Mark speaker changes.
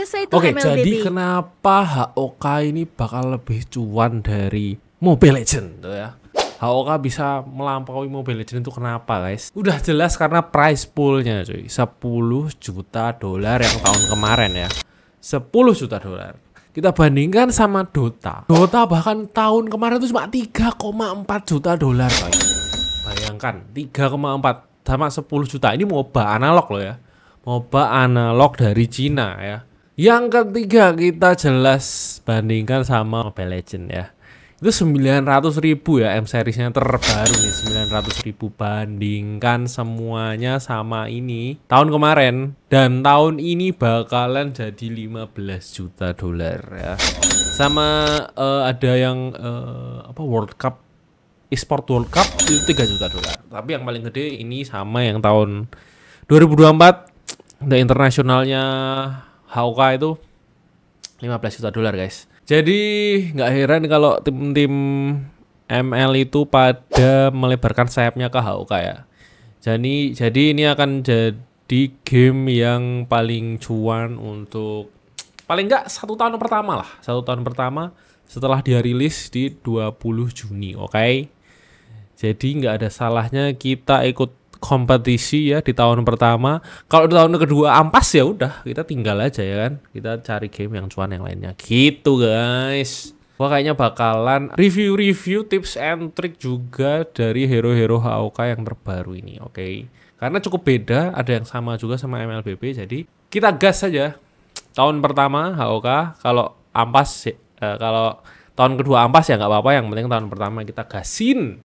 Speaker 1: selesai tuh
Speaker 2: Oke, jadi kenapa HOK ini bakal lebih cuan dari Mobile Legend tuh ya? HOK bisa melampaui Mobile Legend itu kenapa guys? Udah jelas karena price poolnya cuy. 10 juta dolar yang tahun kemarin ya. 10 juta dolar. Kita bandingkan sama Dota. Dota bahkan tahun kemarin itu cuma 3,4 juta dolar guys. Bayangkan 3,4 sama 10 juta. Ini MOBA analog loh ya. MOBA analog dari Cina ya yang ketiga kita jelas bandingkan sama Mobile Legend ya. Itu 900 ribu ya M seriesnya terbaru nih. 900 ribu bandingkan semuanya sama ini tahun kemarin. Dan tahun ini bakalan jadi 15 juta dolar ya. Sama eh, ada yang eh, apa World Cup e-sport World Cup itu 3 juta dolar. Tapi yang paling gede ini sama yang tahun 2024 the internasionalnya HOK itu 15 juta dolar guys. Jadi nggak heran kalau tim-tim ML itu pada melebarkan sayapnya ke HOK ya. Jadi jadi ini akan jadi game yang paling cuan untuk paling nggak satu tahun pertama lah. Satu tahun pertama setelah dia rilis di 20 Juni, oke? Jadi nggak ada salahnya kita ikut kompetisi ya di tahun pertama. Kalau di tahun kedua ampas ya udah kita tinggal aja ya kan. Kita cari game yang cuan yang lainnya. Gitu guys. Wah kayaknya bakalan review-review tips and trick juga dari hero-hero HOK yang terbaru ini, oke? Karena cukup beda, ada yang sama juga sama MLBB, jadi kita gas saja. Tahun pertama HOK, kalau ampas, eh, kalau tahun kedua ampas ya nggak apa-apa, yang penting tahun pertama kita gasin.